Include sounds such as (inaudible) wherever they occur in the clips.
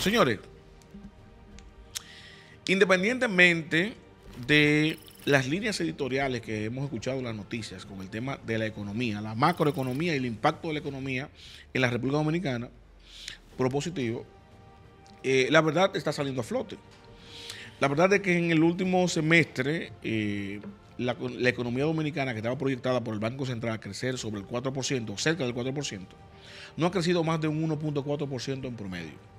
Señores, independientemente de las líneas editoriales que hemos escuchado en las noticias con el tema de la economía, la macroeconomía y el impacto de la economía en la República Dominicana, propositivo, eh, la verdad está saliendo a flote. La verdad es que en el último semestre eh, la, la, economía dominicana que estaba proyectada por el Banco Central a crecer sobre el 4%, cerca del 4%, no ha crecido más de un 1.4% en promedio.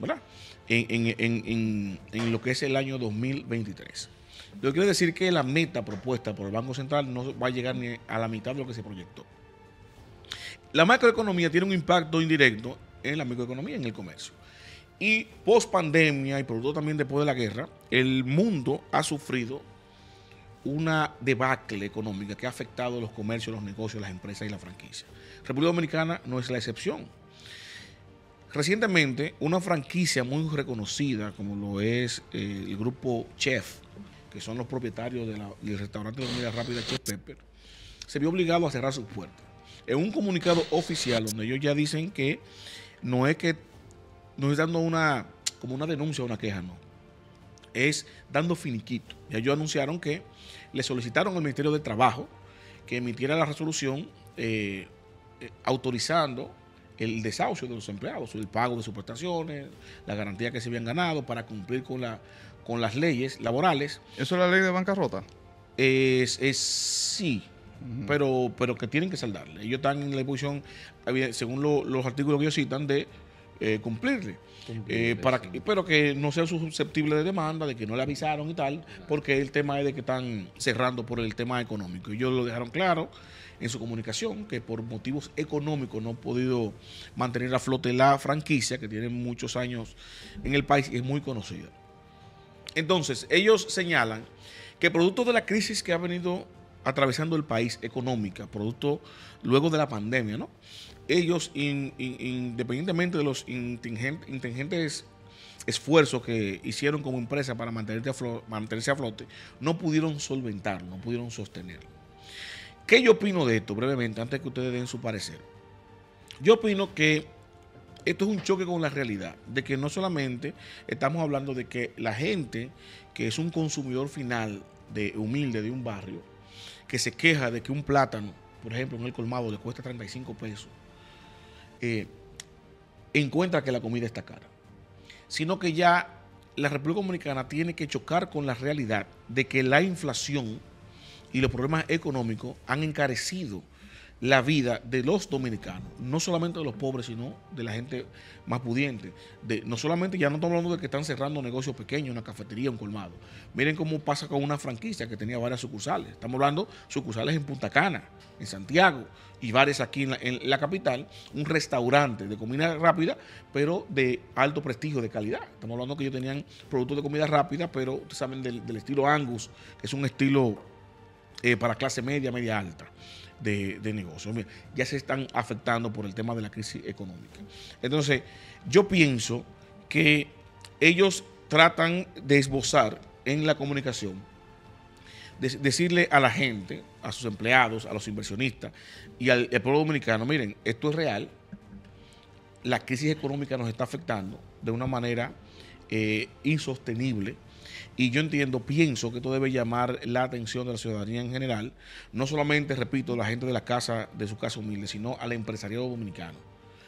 ¿Verdad? En, lo que es el año 2023. Lo que quiere decir que la meta propuesta por el Banco Central no va a llegar ni a la mitad de lo que se proyectó. La macroeconomía tiene un impacto indirecto en la microeconomía, en el comercio. Y post pandemia y producto también después de la guerra, el mundo ha sufrido una debacle económica que ha afectado a los comercios, los negocios, las empresas y la franquicia. República Dominicana no es la excepción. Recientemente, una franquicia muy reconocida, como lo es eh, el grupo Chef, que son los propietarios del restaurante de comida rápida Chef Pepper, se vio obligado a cerrar sus puertas. En un comunicado oficial donde ellos ya dicen que no es que no es dando una como una denuncia o una queja, no. Es dando finiquito. Ya ellos anunciaron que le solicitaron al Ministerio de Trabajo que emitiera la resolución eh, eh, autorizando el desahucio de los empleados, el pago de sus prestaciones, la garantía que se habían ganado para cumplir con, la, con las leyes laborales. ¿Eso es la ley de bancarrota? Es, es sí, uh -huh. pero, pero que tienen que saldarle. Ellos están en la posición, según lo, los artículos que ellos citan, de eh, cumplirle. Eh, para que, pero que no sea susceptible de demanda, de que no le avisaron y tal, porque el tema es de que están cerrando por el tema económico. Ellos lo dejaron claro en su comunicación, que por motivos económicos no han podido mantener a flote la franquicia, que tiene muchos años en el país y es muy conocida. Entonces, ellos señalan que producto de la crisis que ha venido atravesando el país económica, producto luego de la pandemia, ¿no? Ellos, in, in, independientemente de los intingentes esfuerzos que hicieron como empresa para mantenerse a, flote, mantenerse a flote, no pudieron solventarlo, no pudieron sostenerlo. ¿Qué yo opino de esto brevemente, antes que ustedes den su parecer? Yo opino que esto es un choque con la realidad, de que no solamente estamos hablando de que la gente que es un consumidor final de humilde de un barrio, que se queja de que un plátano, por ejemplo, en el colmado le cuesta 35 pesos, eh, encuentra que la comida está cara, sino que ya la República Dominicana tiene que chocar con la realidad de que la inflación y los problemas económicos han encarecido la vida de los dominicanos, no solamente de los pobres, sino de la gente más pudiente. De, no solamente, ya no estamos hablando de que están cerrando negocios pequeños, una cafetería, un colmado. Miren cómo pasa con una franquicia que tenía varias sucursales. Estamos hablando sucursales en Punta Cana, en Santiago y varias aquí en la, capital. Un restaurante de comida rápida, pero de alto prestigio, de calidad. Estamos hablando que ellos tenían productos de comida rápida, pero ustedes saben del, del estilo Angus, que es un estilo eh, para clase media, media alta de, negocios. Ya se están afectando por el tema de la crisis económica. Entonces, yo pienso que ellos tratan de esbozar en la comunicación, de, decirle a la gente, a sus empleados, a los inversionistas y al, al pueblo dominicano, miren, esto es real, la crisis económica nos está afectando de una manera eh, insostenible. Y yo entiendo, pienso que esto debe llamar la atención de la ciudadanía en general, no solamente, repito, la gente de la casa, de su casa humilde, sino al empresariado dominicano,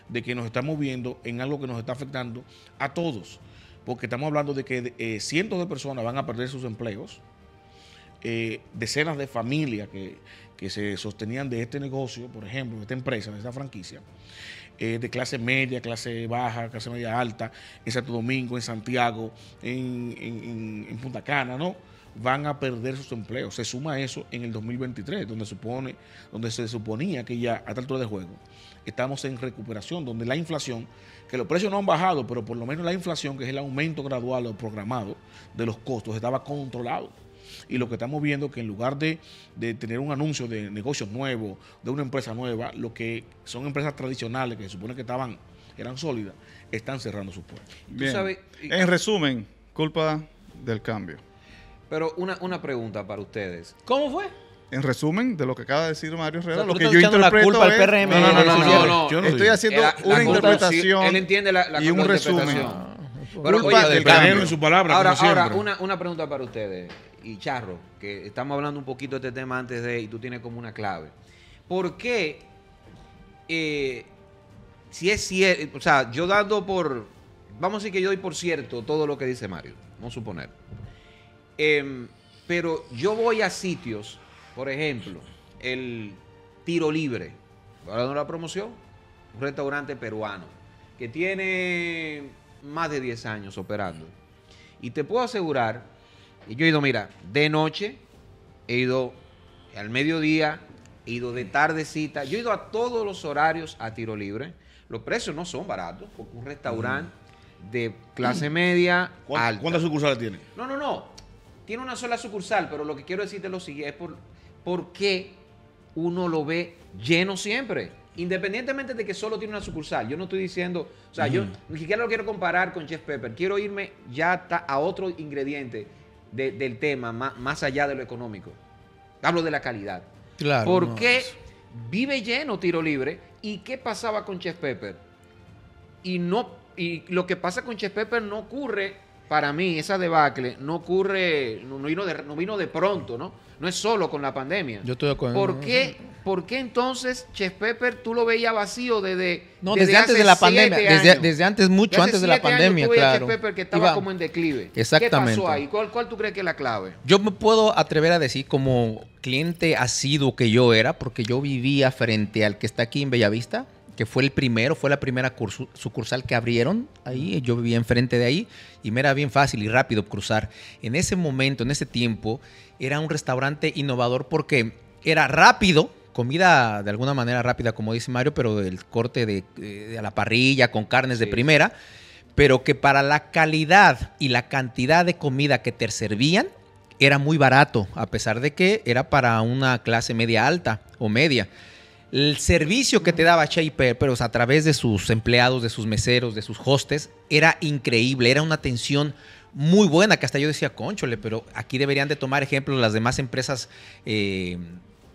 de que nos estamos viendo en algo que nos está afectando a todos, porque estamos hablando de que eh, cientos de personas van a perder sus empleos, eh, decenas de familias que, que se sostenían de este negocio, por ejemplo, de esta empresa, de esta franquicia, eh, de clase media, clase baja, clase media alta, en Santo Domingo, en Santiago, en, Punta Cana, ¿no? Van a perder sus empleos. Se suma eso en el 2023, donde, supone, donde se suponía que ya a esta altura de juego estamos en recuperación, donde la inflación, que los precios no han bajado, pero por lo menos la inflación, que es el aumento gradual o programado de los costos, estaba controlado. Y lo que estamos viendo es que en lugar de, de, tener un anuncio de negocios nuevos, de una empresa nueva, lo que son empresas tradicionales que se supone que estaban, eran sólidas, están cerrando sus puertas. Bien. Sabes, en resumen, culpa del cambio. Pero una, una pregunta para ustedes. ¿Cómo fue? en resumen de lo que acaba de decir Mario Herrera, O sea, lo que yo echando la interpreto culpa al es- PRM No, no, no, de no, no, Estoy haciendo La- una interpretación él entiende la, y un resumen. Pero, Culpa oye, del El Carlos, canelo en su palabra, Ahora, como ahora una, una pregunta para ustedes. Y Charro, que estamos hablando un poquito de este tema antes de, y tú tienes como una clave. ¿Por qué, eh, si es cierto, o sea, yo dando por, vamos a decir que yo doy por cierto todo lo que dice Mario, vamos a suponer. Em, pero yo voy a sitios, por ejemplo, el tiro libre, hablando de la promoción, un restaurante peruano que tiene más de 10 años operando. Y te puedo asegurar, yo he ido, mira, de noche, he ido al mediodía, he ido de tardecita, yo he ido a todos los horarios a tiro libre. Los precios no son baratos, porque un restaurante de clase media (clears throat) ¿Cuántas, alta. cuántas sucursales tiene? No, no, no. Tiene una sola sucursal, pero lo que quiero decirte es lo siguiente, es por, por qué uno lo ve lleno siempre. Independientemente de que solo tiene una sucursal. Yo no estoy diciendo, o sea, yo ni siquiera lo quiero comparar con Chef Pepper. Quiero irme ya a otro ingrediente de- del tema, más, más allá de lo económico. Hablo de la calidad. Claro. ¿Por no, qué es- vive lleno tiro libre? ¿Y qué pasaba con Chef Pepper? Y no y lo que pasa con Chef Pepper no ocurre para mí esa debacle no ocurre no, no vino de no vino de pronto, ¿no? No es solo con la pandemia. Yo estoy de acuerdo. ¿Por qué, ¿Por qué entonces Chef Pepper tú lo veías vacío desde No, desde, antes hace de la pandemia. Desde, antes, mucho Desde antes de la años pandemia, tú claro. Chef Pepper que estaba Iba- como en declive. Exactamente. ¿Qué pasó ahí? ¿Cuál, cuál tú crees que es la clave? Yo me puedo atrever a decir como cliente asiduo que yo era, porque yo vivía frente al que está aquí en Bellavista, que fue el primero, fue la primera sucursal que abrieron ahí, yo vivía enfrente de ahí y me era bien fácil y rápido cruzar. En ese momento, en ese tiempo, era un restaurante innovador porque era rápido, comida de alguna manera rápida, como dice Mario, pero del corte de, de a la parrilla, con carnes de primera, pero que para la calidad y la cantidad de comida que te servían, era muy barato, a pesar de que era para una clase media alta o media. El servicio que te daba Shea Peppers a través de sus empleados, de sus meseros, de sus hostes, era increíble, era una atención muy buena, que hasta yo decía, conchole, pero aquí deberían de tomar ejemplos las demás empresas eh,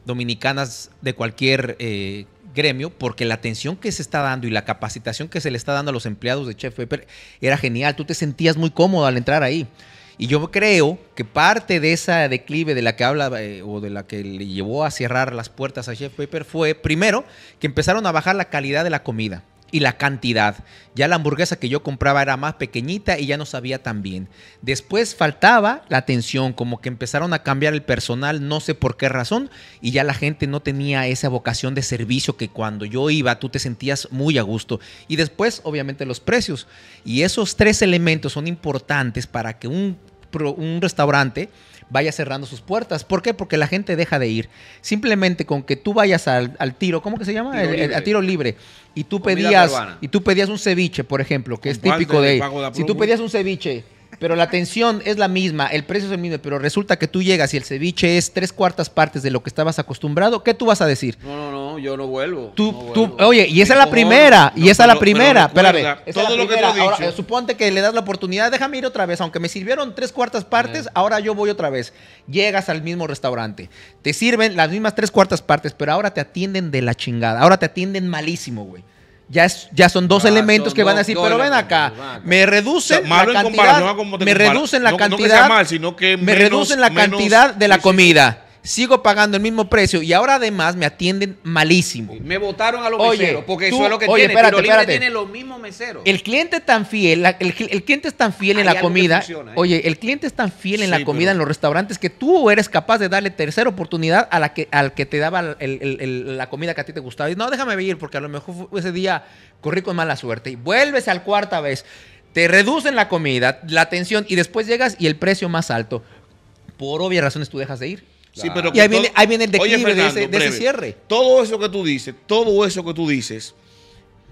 dominicanas de cualquier eh, gremio, porque la atención que se está dando y la capacitación que se le está dando a los empleados de Chef Pepper era genial, tú te sentías muy cómodo al entrar ahí. Y yo creo que parte de esa declive de la que habla eh, o de la que le llevó a cerrar las puertas a Chef Pepper fue, primero, que empezaron a bajar la calidad de la comida y la cantidad. Ya la hamburguesa que yo compraba era más pequeñita y ya no sabía tan bien. Después faltaba la atención, como que empezaron a cambiar el personal, no sé por qué razón, y ya la gente no tenía esa vocación de servicio que cuando yo iba tú te sentías muy a gusto. Y después, obviamente, los precios. Y esos tres elementos son importantes para que un, pro- un restaurante vaya cerrando sus puertas. ¿Por qué? Porque la gente deja de ir. Simplemente con que tú vayas al, al tiro, ¿cómo que se llama? Tiro El- el- a tiro libre. Y tú Comida pedías, peruana. y tú pedías un ceviche, por ejemplo, que es típico de el ahí. de Si tú pedías un ceviche, pero la atención es la misma, el precio es el mismo, pero resulta que tú llegas y el ceviche es tres cuartas partes de lo que estabas acostumbrado, ¿qué tú vas a decir? No, no, no, yo no vuelvo. Tú, no tú, vuelvo. oye, y esa es la Me primera, y esa es la primera. Espérame. todo lo que te he primera. Ahora, dicho- suponte que le das la oportunidad, déjame ir otra vez, aunque me sirvieron tres cuartas partes, ahora yo voy otra vez. Llegas al mismo restaurante, te sirven las mismas tres cuartas partes, pero ahora te atienden de la chingada, ahora te atienden malísimo, güey. Ya, es, ya son dos Ah, elementos son que van a decir, pero ven acá, me O reducen sea, la cantidad, me reducen la no- cantidad, no que sea mal, sino que me menos- reducen la menos- cantidad de la sí, sí, sí. Sigo pagando el mismo precio y ahora además me atienden malísimo. Me votaron a los Oye, meseros, porque tú- eso es lo que oye, tiene. espérate, Libre espérate. tiene los mismos meseros. El cliente es tan fiel, la- el, el cliente es tan fiel en la comida. funciona, ¿eh? Oye, el cliente es tan fiel en Sí, la comida pero- en los restaurantes que tú eres capaz de darle tercera oportunidad a la que, al que te daba el- el- el- la comida que a ti te gustaba. Y no, déjame ir porque a lo mejor ese día corrí con mala suerte. Y vuelves al cuarta vez, te reducen la comida, la atención y después llegas y el precio más alto. Por obvias razones tú dejas de ir. Sí, pero Y ahí viene- ahí viene el Oye, declive de ese- de ese breve. cierre. Todo eso que tú dices, todo eso que tú dices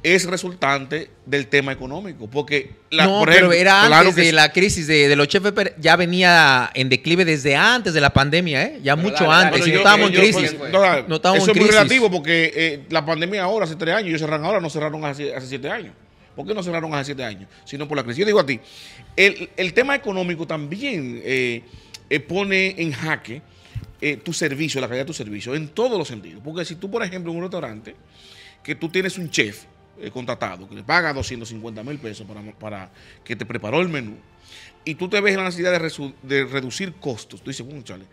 es resultante del tema económico. Porque, la, no, por pero era claro antes que de la crisis de, de los Pepper, ya venía en declive desde antes de la pandemia, ¿eh? Ya Pero mucho dale, antes, Bueno, y yo- no estábamos en yo- crisis. pues, no, dale, No estábamos eso en es muy crisis. relativo porque eh, la pandemia ahora, hace tres años, ellos cerraron ahora, no cerraron hace, hace siete años. ¿Por qué no cerraron hace siete años? Sino por la crisis. Yo digo a ti, el, el tema económico también eh, eh, pone en jaque eh, tu servicio, la calidad de tu servicio, en todos los sentidos. Porque si tú, por ejemplo, en un restaurante, que tú tienes un chef eh, contratado que le paga 250 mil pesos para, para que te preparó el menú, y tú te ves en la necesidad de, de reducir costos, tú dices, bueno, chale,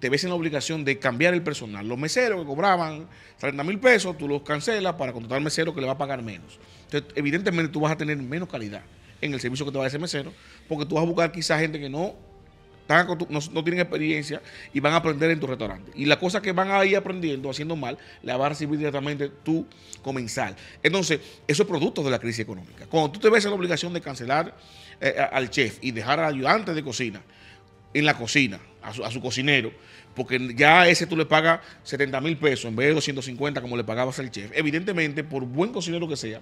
te ves en la obligación de cambiar el personal. Los meseros que cobraban 30 mil pesos, tú los cancelas para contratar mesero que le va a pagar menos. Entonces, evidentemente tú vas a tener menos calidad en el servicio que te va a ese mesero, porque tú vas a buscar quizá gente que no, no, tienen experiencia y van a aprender en tu restaurante. Y la cosa que van a ir aprendiendo, haciendo mal, la va a recibir directamente tu comensal. Entonces, eso es producto de la crisis económica. Cuando tú te ves en la obligación de cancelar eh, al chef y dejar al ayudante de cocina en la cocina, a su cocinero, porque ya a ese tú le pagas 70 mil pesos en vez de 250 como le pagabas al chef. Evidentemente, por buen cocinero que sea,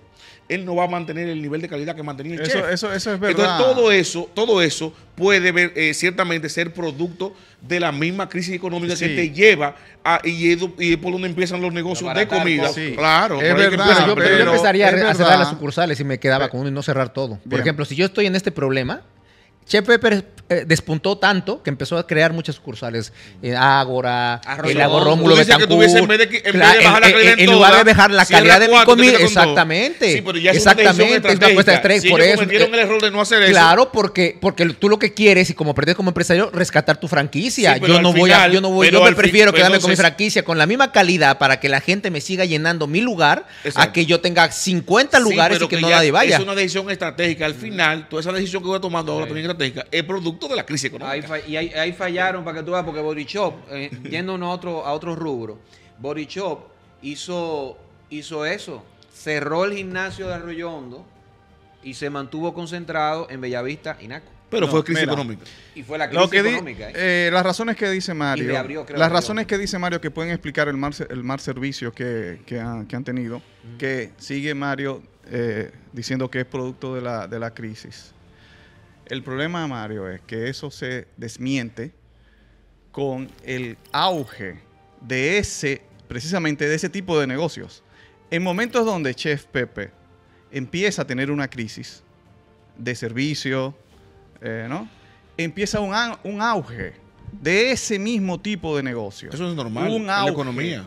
él no va a mantener el nivel de calidad que mantenía el Eso, chef. eso, eso es verdad. Entonces todo eso, todo eso puede ver, eh, ciertamente ser producto de la misma crisis económica que te lleva a y es, do- y es por donde empiezan los negocios de comida. Sí. Claro, Es verdad, empiezan. Yo, pero yo empezaría a, cerrar las sucursales y me quedaba con uno y no cerrar todo. Por Bien. ejemplo, si yo estoy en este problema, Chef Pepper eh, despuntó tanto que empezó a crear muchas sucursales. Eh, Ágora, el Lago. Rómulo Betancourt. en vez de, en vez Cla- de bajar la en- calidad en- en, lugar de bajar la calidad de mi comida, exactamente. Sí, pero ya es una exactamente, es una apuesta estratégica. Si Por ellos eso, cometieron el error de no hacer eso. Claro, porque, porque tú lo que quieres y como aprendes como empresario, rescatar tu franquicia. Sí, yo no voy a, yo no voy, yo me fin- prefiero pero quedarme con mi franquicia con la misma calidad para que la gente me siga llenando mi lugar a Exacto. que yo tenga 50 Sí, lugares pero y que, no nadie vaya. Es una decisión estratégica. Al final, toda esa decisión que voy tomando ahora también estratégica es producto de la crisis Ahí económica. fa- y ahí, ahí fallaron para que tú veas, porque Body Shop, eh, (laughs) yéndonos a otro, a otro rubro, Body Shop hizo, hizo eso. Cerró el gimnasio de Arroyo Hondo y se mantuvo concentrado en Bellavista y Naco. Pero No, fue crisis mira. económica. Y fue la crisis Lo que di- económica. ¿eh? eh, las razones que dice Y Mario, reabrió, creo, las razones que dice Mario que pueden explicar el mal, el mal servicio que, que han, que han tenido, que sigue Mario eh, diciendo que es producto de la, de la crisis. El problema, Mario, es que eso se desmiente con el auge de ese, precisamente de ese tipo de negocios. En momentos donde Chef Pepe empieza a tener una crisis de servicio, eh, ¿no? Empieza un, au- un auge de ese mismo tipo de negocio. Eso es normal Un en la economía.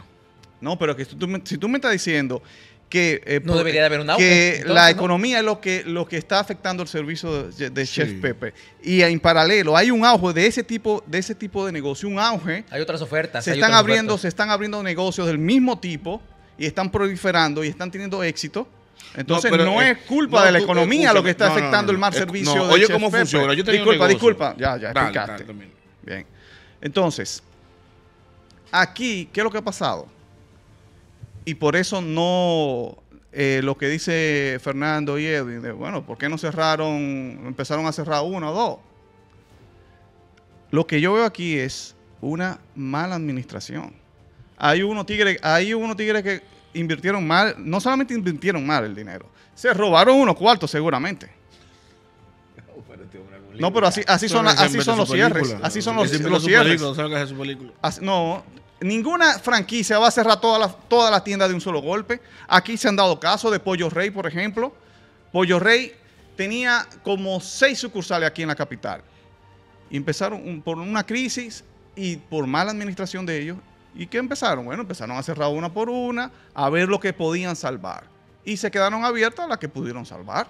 No, pero que si tú, me- si tú me estás diciendo que, eh, No debería de haber un auge, que entonces, la ¿no? economía es lo que, lo que está afectando el servicio de, de Sí. Chef Pepe y en paralelo hay un auge de ese tipo de ese tipo de negocio, un auge Hay otras ofertas. se están abriendo, ofertas. se están abriendo negocios del mismo tipo y están proliferando y están teniendo éxito. Entonces no, pero, eh, es culpa no, de la tú, economía lo que está afectando no, el mal servicio No, de oye Chef cómo Pepe. funciona. Yo tenía un disculpa, disculpa. Ya, ya Dale, explicaste. dale. Bien. Entonces, aquí, ¿qué es lo que ha pasado? Y por eso no eh, lo que dice Fernando y Edwin, de, bueno, ¿por qué no cerraron, empezaron a cerrar uno o dos? Lo que yo veo aquí es una mala administración. Hay unos tigres, hay unos tigres que invirtieron mal, no solamente invirtieron mal el dinero, se robaron unos cuartos seguramente. No, pero así, así son, así son los cierres. Así son los, los cierres. no, ninguna franquicia va a cerrar todas las todas las tiendas de un solo golpe. Aquí se han dado casos de Pollo Rey, por ejemplo. Pollo Rey tenía como seis sucursales aquí en la capital. Empezaron por una crisis y por mala administración de ellos. ¿Y qué empezaron? Bueno, empezaron a cerrar una por una, a ver lo que podían salvar. Y se quedaron abiertas las que pudieron salvar,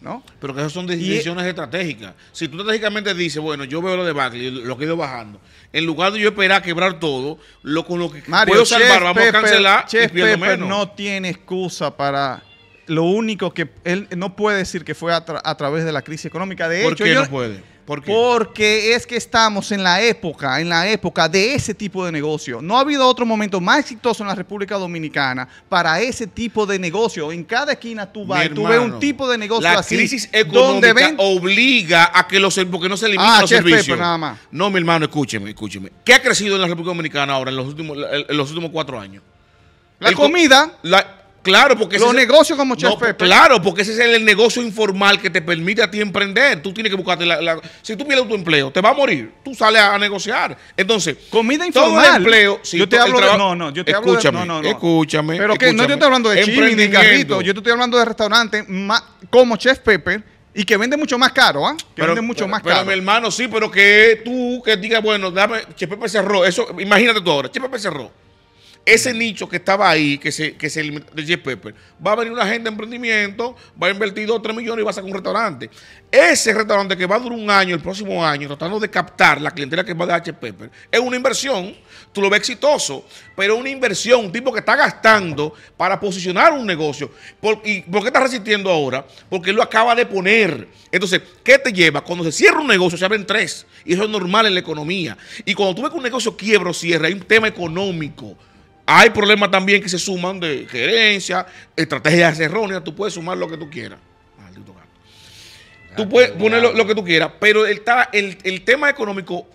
¿no? Pero que esas son Y- decisiones estratégicas. Si tú estratégicamente dices, bueno, yo veo lo de Barkley, lo que he ido bajando, en lugar de yo esperar a quebrar todo, lo con lo que Mario, puedo salvar, Chef vamos Pepper- a cancelar Chef y menos. no tiene excusa para lo único que él no puede decir que fue a, tra- a través de la crisis económica. De ¿Por hecho, qué yo- no puede? ¿Por qué? porque es que estamos en la época, en la época de ese tipo de negocio. No ha habido otro momento más exitoso en la República Dominicana para ese tipo de negocio. En cada esquina tú vas y tú ves un tipo de negocio La así. crisis donde económica ven obliga a que los porque no se eliminan Ah, los Chef servicios. Pepper, nada más. No, mi hermano, escúcheme, escúcheme. ¿Qué ha crecido en la República Dominicana ahora en los últimos, en los últimos cuatro años? la el co- comida, La- claro, porque los negocios como Chef No, Pepper. Claro, porque ese es el, el negocio informal que te permite a ti emprender. Tú tienes que buscarte la, la- Si tú pierdes tu empleo, te va a morir. Tú sales a, a negociar. Entonces, Comida todo informal. el empleo. yo te todo hablo de, no, no, yo te hablo de, Escúchame, no, no, no. Escúchame. Pero que no yo escúchame. estoy hablando de chimi carrito, yo te estoy hablando de restaurantes como Chef Pepper Y que vende mucho más caro, ¿ah? Que vende mucho pero- más pero caro. mi hermano, sí, pero que tú que digas, bueno, dame, Che Pepe cerró. Eso, imagínate tú ahora, Che Pepe cerró. Ese nicho que estaba ahí, que se, que se de Che Pepe, va a venir una gente de emprendimiento, va a invertir 2 o 3 millones y va a sacar un restaurante. Ese restaurante que va a durar un año, el próximo año, tratando de captar la clientela que va dar Che Pepe, es una inversión. Tú lo ves exitoso, pero es una inversión, un tipo que está gastando para posicionar un negocio. Por, ¿Y por qué está resistiendo ahora? Porque él lo acaba de poner. Entonces, ¿qué te lleva? Cuando se cierra un negocio, se abren tres. Y eso es normal en la economía. Y cuando tú ves que un negocio quiebra o cierra, hay un tema económico. Hay problemas también que se suman de gerencia, estrategias erróneas. Tú puedes sumar lo que tú quieras. Maldito gato. Tú puedes poner lo, lo que tú quieras, pero el, ta- el, el tema económico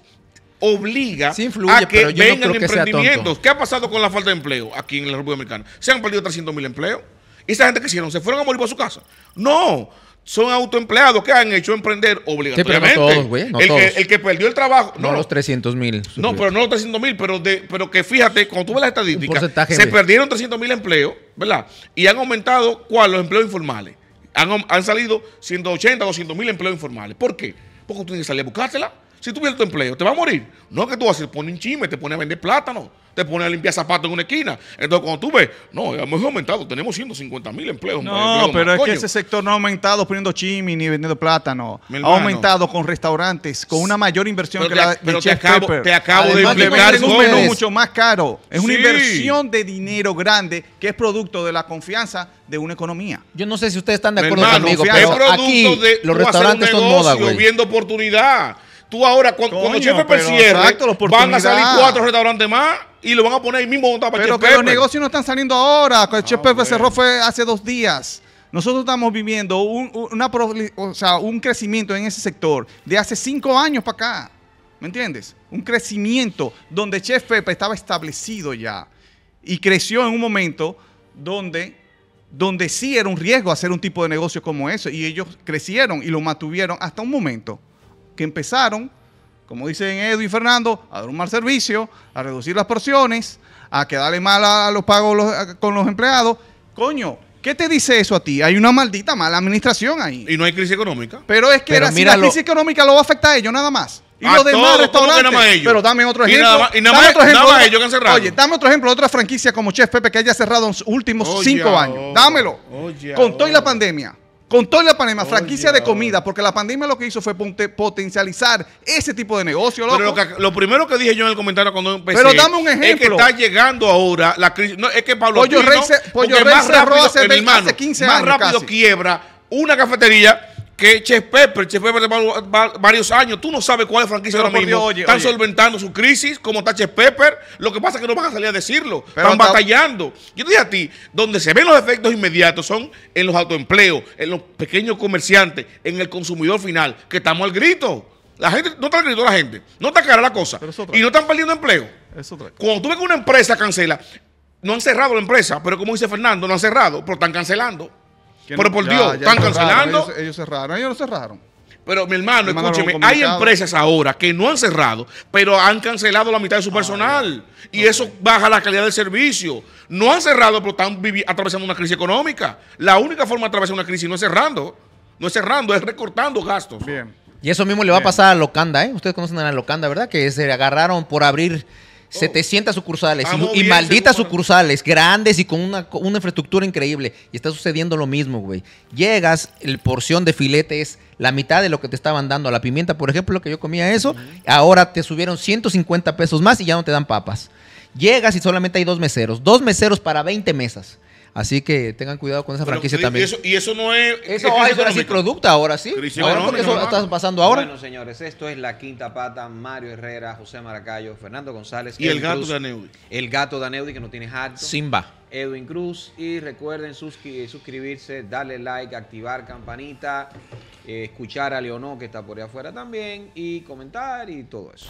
obliga Sí influye, a que no vengan emprendimientos. ¿Qué ha pasado con la falta de empleo aquí en la República Dominicana? Se han perdido 300 mil empleos. ¿Y esa gente que hicieron? ¿Se fueron a morir para su casa? No. Son autoempleados que han hecho emprender obligatoriamente. todos, güey, no el, todos. Que, el que perdió el trabajo. No, los 300 mil. No, pero no los 300 mil, pero, de- pero que fíjate, cuando tú ves las estadísticas, se de- perdieron 300 mil empleos, ¿verdad? Y han aumentado, ¿cuál? Los empleos informales. Han, han salido 180, 200 mil empleos informales. ¿Por qué? Porque tú tienes que salir a buscártela. Si tú pierdes tu empleo, te va a morir. No que tú haces, te pones un chisme, te pones a vender plátano, te pones a limpiar zapatos en una esquina. Entonces, cuando tú ves, no, hemos aumentado, tenemos 150 mil empleos. No, empleos pero más. es que ese sector no ha aumentado poniendo chimi ni vendiendo plátano. Ha aumentado con restaurantes, con una mayor inversión Pero que te- la de pero te Chef acabo- Pepper. te acabo de Además, explicar venden un menú es. mucho más caro. Es una inversión de dinero grande que es producto de la confianza de una economía. Yo no sé si ustedes están de acuerdo hermano, conmigo, es pero producto aquí de los restaurantes un son moda, negocio güey. viendo oportunidad. Tú ahora, cuando, cuando Coño, Chef cierre, la van a salir cuatro restaurantes más y lo van a poner ahí mismo donde estaba Pero Chef que los negocios no están saliendo ahora. que El Chef Pepper bueno. cerró fue hace dos días. Nosotros estamos viviendo un, un- una, proli- o sea, un crecimiento en ese sector de hace cinco años para acá. ¿Me entiendes? Un crecimiento donde Chef Pepper estaba establecido ya y creció en un momento donde, donde sí era un riesgo hacer un tipo de negocio como ese. Y ellos crecieron y lo mantuvieron hasta un momento que empezaron, como dicen Edu y Fernando, a dar un mal servicio, a reducir las porciones, a quedarle mal a, a los pagos los- a- con los empleados. Coño, ¿qué te dice eso a ti? Hay una maldita mala administración ahí. Y no hay crisis económica. Pero es que Pero la, si mira la crisis económica lo va a afectar a ellos nada más. Y A los demás todos, ¿cómo que restaurantes. nada más ellos? Pero dame otro Y ejemplo. nada más- y nada Dame más- otro ejemplo nada más de- ellos que han cerrado. Oye, dame otro ejemplo de otra franquicia como Chef Pepe que haya cerrado en los últimos Oye, cinco años. Dámelo. oye, Con todo y la pandemia. Con todo y la pandemia, Oye, franquicia de comida, porque la pandemia lo que hizo fue potencializar ese tipo de negocio, loco. Pero lo, que- lo primero que dije yo en el comentario cuando empecé Pero dame un es que ejemplo. está llegando ahora la crisis. No, es que Pablo Pollo Rey se- Pollo Rey más cerró rápido, hace mi 20 hermano, hace 15 más años rápido casi. quiebra una cafetería que Chef Pepper. Chef Pepper va- varios años. Tú no sabes cuál es franquicia Pero ahora mismo. Dios, oye, Están oye. solventando su crisis, como está Chef Pepper. Lo que pasa es que no van a salir a decirlo. Pero Están está- batallando. Yo te dije a ti, donde se ven los efectos inmediatos son en los autoempleos, en los pequeños comerciantes, en el consumidor final, que estamos al grito. La gente, no está al grito la gente, no está cara la cosa. Y no están perdiendo empleo. Cuando tú ves que una empresa cancela, no han cerrado la empresa, pero como dice Fernando, no han cerrado, pero están cancelando. Pero no- por ya- Dios, ya están cerraron, cancelando. Ellos, ellos cerraron, ellos no cerraron. Pero mi hermano, Me escúcheme, hay empresas ahora que no han cerrado, pero han cancelado la mitad de su personal. Y eso baja la calidad del servicio. No han cerrado, pero están atravesando una crisis económica. La única forma de atravesar una crisis no es cerrando. No es cerrando, es recortando gastos. Bien. Y eso mismo le va a pasar a Locanda, ¿eh? Ustedes conocen a la Locanda, ¿verdad? Que se agarraron por abrir 700 sucursales y- Estamos y, malditas seguro. sucursales, grandes y con una, una infraestructura increíble. Y está sucediendo lo mismo, güey. Llegas, el porción de filete es la mitad de lo que te estaban dando a la pimienta, por ejemplo, que yo comía eso. Ahora te subieron 150 pesos más y ya no te dan papas. Llegas y solamente hay dos meseros. Dos meseros para 20 mesas. Así que tengan cuidado con esa Pero, franquicia y, también. eso, y eso no es. Eso, es ah, así económica. producto ahora, sí. Ahora porque económica, eso ¿verdad? está pasando ahora. Bueno, señores, esto es La Quinta Pata, Mario Herrera, José Maracayo, Fernando González. Y el gato Cruz, de Aneudi. El gato de Aneudi, que no tiene harto. Simba. Edwin Cruz. Y recuerden suscri- suscribirse, darle like, activar campanita, eh, escuchar a Leonor, que está por ahí afuera también, y comentar y todo eso.